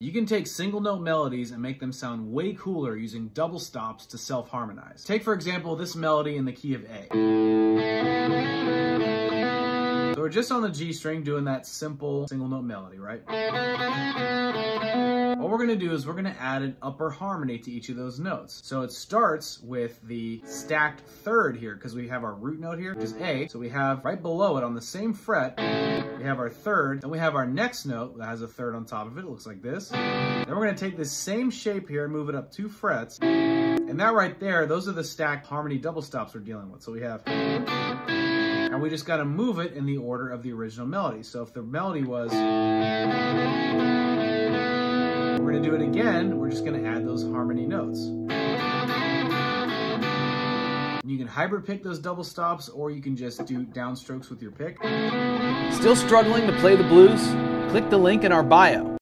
You can take single note melodies and make them sound way cooler using double stops to self-harmonize. Take for example this melody in the key of A. So we're just on the G string doing that simple single note melody, right? Gonna do is we're gonna add an upper harmony to each of those notes. So it starts with the stacked third here because we have our root note here, which is A. So we have right below it on the same fret, we have our third, then we have our next note that has a third on top of it. It looks like this. Then we're gonna take this same shape here and move it up two frets. And that right there, those are the stacked harmony double stops we're dealing with. So we have, and we just gotta move it in the order of the original melody. So if the melody was, do it again. We're just gonna add those harmony notes. You can hybrid pick those double stops or you can just do downstrokes with your pick. Still struggling to play the blues? Click the link in our bio.